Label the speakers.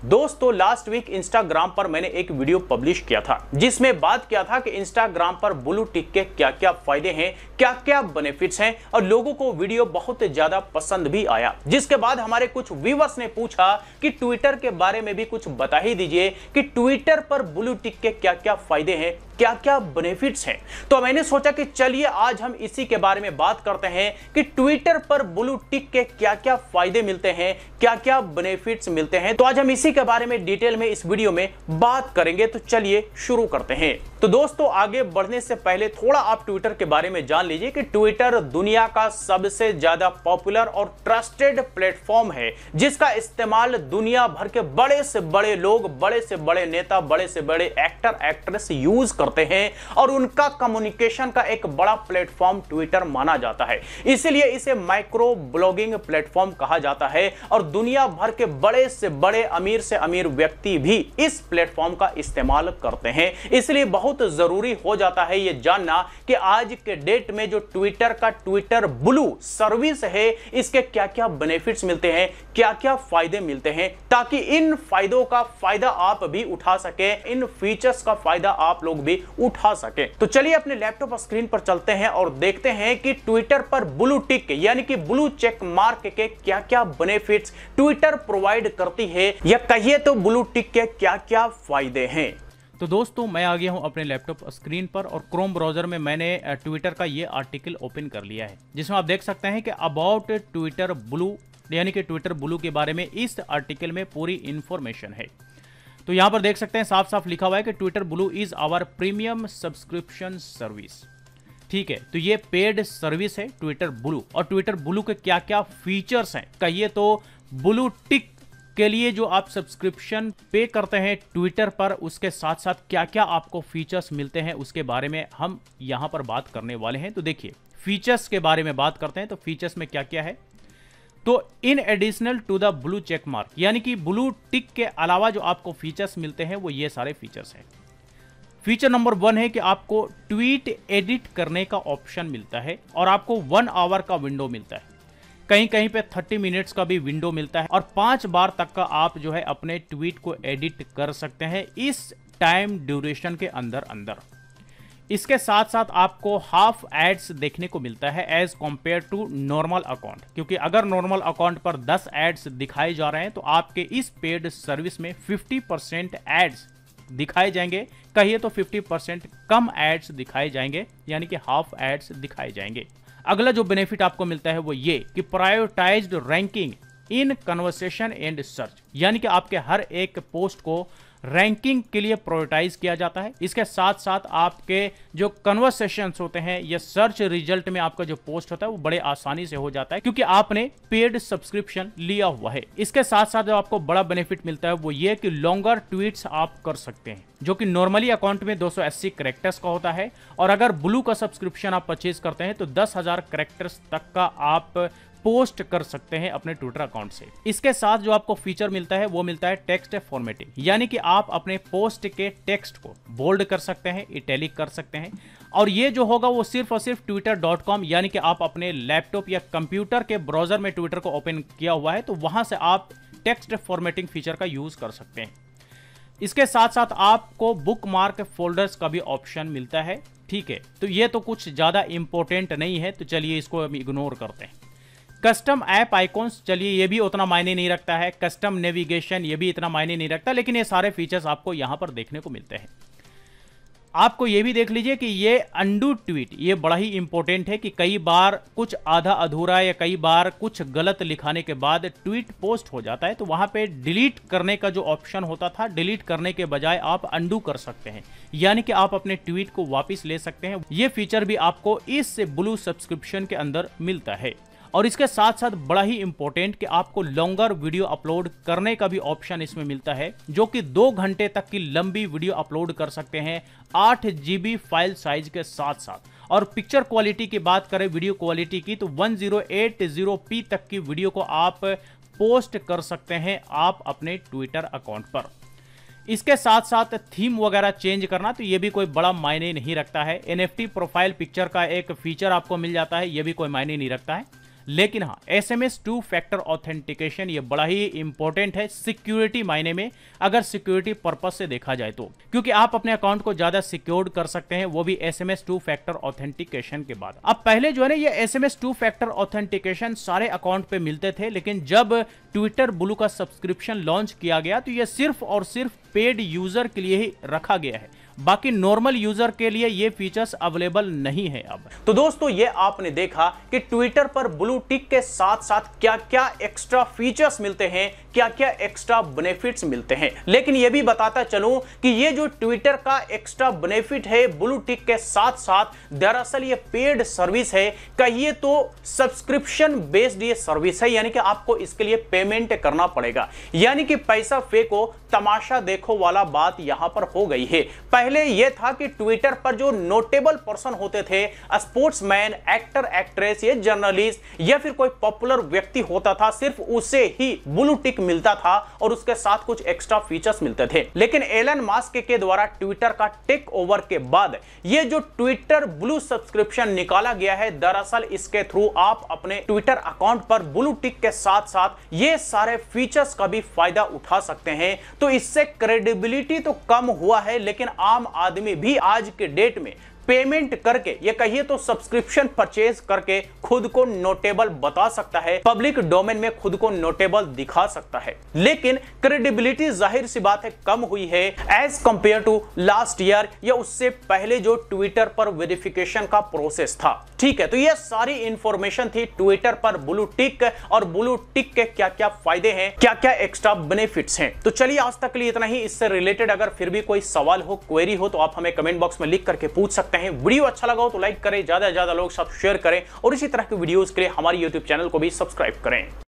Speaker 1: दोस्तों last week Instagram पर मैंने एक वीडियो पब्लिश किया था, जिसमें बात किया था कि इंस्टाग्राम पर ब्लू टिक के क्या क्या फ़ायदे हैं क्या क्या बेनिफिट्स हैं, और लोगों को वीडियो बहुत ज़्यादा पसंद भी आया। जिसके बाद हमारे कुछ व्यूवर्स ने पूछा कि ट्विटर के बारे में भी कुछ बता ही दीजिए कि ट्विटर पर ब्लू टिक के क्या क्या फ़ायदे हैं क्या क्या बेनिफिट्स हैं? तो मैंने सोचा कि चलिए आज हम इसी के बारे में बात करते हैं कि ट्विटर पर ब्लू टिक के क्या क्या फ़ायदे मिलते हैं क्या क्या बेनिफिट्स मिलते हैं। तो आज हम इसी के बारे में डिटेल में इस वीडियो में बात करेंगे। तो चलिए शुरू करते हैं। तो दोस्तों, आगे बढ़ने से पहले थोड़ा आप ट्विटर के बारे में जान लीजिए कि ट्विटर दुनिया का सबसे ज़्यादा पॉपुलर और ट्रस्टेड प्लेटफॉर्म है, जिसका इस्तेमाल दुनिया भर के बड़े से बड़े लोग, बड़े से बड़े नेता, बड़े से बड़े एक्टर एक्ट्रेस यूज़ कर करते हैं और उनका कम्युनिकेशन का एक बड़ा प्लेटफॉर्म ट्विटर माना जाता है। इसलिए इसे माइक्रो ब्लॉगिंग प्लेटफॉर्म कहा जाता है और दुनिया भर के बड़े से बड़े, अमीर से अमीर व्यक्ति भी इस प्लेटफॉर्म का इस्तेमाल करते हैं। इसलिए बहुत ज़रूरी हो जाता है यह जानना कि आज के डेट में जो ट्विटर का ट्विटर ब्लू सर्विस है, इसके क्या क्या बेनिफिट्स मिलते हैं क्या क्या फ़ायदे मिलते हैं, ताकि इन फायदों का फ़ायदा आप भी उठा सके, इन फीचर्स का फ़ायदा आप लोग भी उठा सके। तो चलिए अपने लैपटॉप स्क्रीन पर चलते हैं और देखते हैं कि ट्विटर पर ब्लू टिक, यानी कि ब्लू चेक मार्क के क्या क्या बेनिफिट्स ट्विटर प्रोवाइड करती है, या कहिए तो ब्लू टिक के क्या क्या फ़ायदे हैं।
Speaker 2: तो दोस्तों, मैं आ गया हूँ अपने लैपटॉप स्क्रीन पर और क्रोम ब्राउज़र में मैंने ट्विटर का ये आर्टिकल ओपन कर लिया है, जिसमें आप देख सकते हैं कि अबाउट ट्विटर ब्लू यानी कि ट्विटर ब्लू के बारे में इस आर्टिकल में पूरी इंफॉर्मेशन है। तो यहाँ पर देख सकते हैं साफ़ साफ़ लिखा हुआ है कि Twitter Blue is our premium subscription service ठीक है तो ये पेड सर्विस है ट्विटर ब्लू और ट्विटर ब्लू के क्या क्या फीचर्स हैं? कहिए तो ब्लू टिक के लिए जो आप सब्सक्रिप्शन पे करते हैं ट्विटर पर, उसके साथ साथ क्या क्या आपको फीचर्स मिलते हैं, उसके बारे में हम यहाँ पर बात करने वाले हैं। तो देखिए फीचर्स के बारे में बात करते हैं तो फीचर्स में क्या क्या है? तो in additional to the blue check mark यानी कि ब्लू टिक के अलावा जो आपको फीचर्स मिलते हैं, वो ये सारे फीचर्स हैं। फीचर नंबर वन है कि आपको ट्वीट एडिट करने का ऑप्शन मिलता है और आपको वन आवर का विंडो मिलता है। कहीं कहीं पे 30 मिनट्स का भी विंडो मिलता है और पाँच बार तक का आप जो है अपने ट्वीट को एडिट कर सकते हैं इस टाइम ड्यूरेशन के अंदर अंदर इसके साथ साथ आपको हाफ़ एड्स देखने को मिलता है as compare to normal account क्योंकि अगर नॉर्मल अकाउंट पर 10 एड्स दिखाए जा रहे हैं तो आपके इस पेड सर्विस में 50 परसेंट एड्स दिखाए जाएँगे। कहिए तो 50 परसेंट कम एड्स दिखाए जाएँगे, यानी कि हाफ़ एड्स दिखाए जाएँगे। अगला जो बेनिफिट आपको मिलता है वो ये कि prioritized ranking in conversation and search यानी कि आपके हर एक पोस्ट को रैंकिंग के लिए प्रोरिटाइज किया जाता है। इसके साथ साथ आपके जो कन्वर्सेशन होते हैं या सर्च रिज़ल्ट में आपका जो पोस्ट होता है, वो बड़े आसानी से हो जाता है, क्योंकि आपने पेड सब्सक्रिप्शन लिया हुआ है। इसके साथ साथ जो आपको बड़ा बेनिफिट मिलता है, वो ये कि लॉन्गर ट्वीट्स आप कर सकते हैं, जो कि नॉर्मली अकाउंट में 280 करेक्टर्स का होता है, और अगर ब्लू का सब्सक्रिप्शन आप परचेज करते हैं तो दस हज़ार करेक्टर्स तक का आप पोस्ट कर सकते हैं अपने ट्विटर अकाउंट से। इसके साथ जो आपको फीचर मिलता है, वो मिलता है टेक्स्ट फॉर्मेटिंग यानी कि आप अपने पोस्ट के टेक्स्ट को बोल्ड कर सकते हैं इटैलिक कर सकते हैं। और ये जो होगा, वो सिर्फ़ और सिर्फ़ ट्विटर डॉट कॉम यानी कि आप अपने लैपटॉप या कंप्यूटर के ब्राउज़र में ट्विटर को ओपन किया हुआ है तो वहाँ से आप टेक्स्ट फॉर्मेटिंग फीचर का यूज़ कर सकते हैं। इसके साथ साथ आपको बुक मार्क फोल्डर्स का भी ऑप्शन मिलता है, ठीक है? तो ये तो कुछ ज़्यादा इंपॉर्टेंट नहीं है तो चलिए इसको हम इग्नोर करते हैं। कस्टम ऐप आइकॉन्स चलिए ये भी उतना मायने नहीं रखता है। कस्टम नेविगेशन ये भी इतना मायने नहीं रखता, लेकिन ये सारे फीचर्स आपको यहाँ पर देखने को मिलते हैं। आपको ये भी देख लीजिए कि ये अंडू ट्वीट ये बड़ा ही इंपॉर्टेंट है कि कई बार कुछ आधा अधूरा या कई बार कुछ गलत लिखाने के बाद ट्वीट पोस्ट हो जाता है तो वहाँ पे डिलीट करने का जो ऑप्शन होता था डिलीट करने के बजाय आप अंडू कर सकते हैं। यानी कि आप अपने ट्वीट को वापस ले सकते हैं। ये फीचर भी आपको इस ब्लू सब्सक्रिप्शन के अंदर मिलता है। और इसके साथ साथ बड़ा ही इंपॉर्टेंट कि आपको लॉन्गर वीडियो अपलोड करने का भी ऑप्शन इसमें मिलता है, जो कि दो घंटे तक की लंबी वीडियो अपलोड कर सकते हैं आठ जीबी फ़ाइल साइज़ के साथ साथ और पिक्चर क्वालिटी की बात करें वीडियो क्वालिटी की तो 1080p तक की वीडियो को आप पोस्ट कर सकते हैं आप अपने ट्विटर अकाउंट पर। इसके साथ साथ थीम वगैरह चेंज करना तो ये भी कोई बड़ा मायने नहीं रखता है। एनएफटी प्रोफ़ाइल पिक्चर का एक फीचर आपको मिल जाता है, ये भी कोई मायने नहीं रखता है। लेकिन हाँ S M S two factor authentication ये बड़ा ही इंपॉर्टेंट है सिक्योरिटी मायने में, अगर सिक्योरिटी पर्पज से देखा जाए तो। क्योंकि आप अपने अकाउंट को ज़्यादा सिक्योर्ड कर सकते हैं, वो भी S M S two factor authentication के बाद। अब पहले जो है ना, ये S M S two factor authentication सारे अकाउंट पे मिलते थे, लेकिन जब ट्विटर ब्लू का सब्सक्रिप्शन लॉन्च किया गया तो ये सिर्फ़ और सिर्फ़ पेड यूज़र के लिए ही रखा गया है। बाकी नॉर्मल यूज़र के लिए ये फीचर्स अवेलेबल नहीं है अब।
Speaker 1: तो दोस्तों, ये आपने देखा कि ट्विटर पर ब्लू टिक के साथ साथ क्या क्या एक्स्ट्रा फीचर्स मिलते हैं क्या क्या एक्स्ट्रा बेनिफिट्स मिलते हैं। लेकिन यह भी बताता चलूँ कि ये जो ट्विटर का एक्स्ट्रा बेनिफिट है ब्लू टिक के साथ साथ दरअसल ये पेड सर्विस है। कहिए तो सब्सक्रिप्शन बेस्ड ये सर्विस है, यानी कि आपको इसके लिए पेमेंट करना पड़ेगा। यानी कि पैसा फेंको तमाशा देखो वाला बात यहाँ पर हो गई है। पहले यह था कि ट्विटर पर जो नोटेबल पर्सन होते थे स्पोर्ट्समैन एक्टर एक्ट्रेस या जर्नलिस्ट या फिर कोई पॉपुलर व्यक्ति होता था, सिर्फ़ उसे ही ब्लू टिक मिलता था और उसके साथ कुछ एक्स्ट्रा फीचर्स मिलते थे। लेकिन एलन मास्क के द्वारा ट्विटर का टेक ओवर के बाद यह जो ट्विटर ब्लू सब्सक्रिप्शन निकाला गया है, दरअसल इसके थ्रू आप अपने ट्विटर अकाउंट पर ब्लू टिक के साथ साथ ये सारे फीचर्स का भी फ़ायदा उठा सकते हैं। तो इससे क्रेडिबिलिटी तो कम हुआ है, लेकिन आम आदमी भी आज के डेट में पेमेंट करके, ये कहिए तो सब्सक्रिप्शन परचेज करके खुद को नोटेबल बता सकता है पब्लिक डोमेन में खुद को नोटेबल दिखा सकता है। लेकिन क्रेडिबिलिटी ज़ाहिर सी बात है, कम हुई है as compare to last year या उससे पहले जो ट्विटर पर वेरिफिकेशन का प्रोसेस था। ठीक है तो ये सारी इंफॉर्मेशन थी ट्विटर पर। ब्लू टिक और ब्लू टिक के क्या क्या फ़ायदे हैं क्या क्या एक्स्ट्रा बेनिफिट्स हैं? तो चलिए, आज तक के लिए इतना ही। इससे रिलेटेड अगर फिर भी कोई सवाल हो क्वेरी हो तो आप हमें कमेंट बॉक्स में लिख करके पूछ सकते हैं। वीडियो अच्छा लगा हो तो लाइक करें, ज़्यादा से ज़्यादा लोग सब शेयर करें और इसी तरह के वीडियोज़ के लिए हमारे यूट्यूब चैनल को भी सब्सक्राइब करें।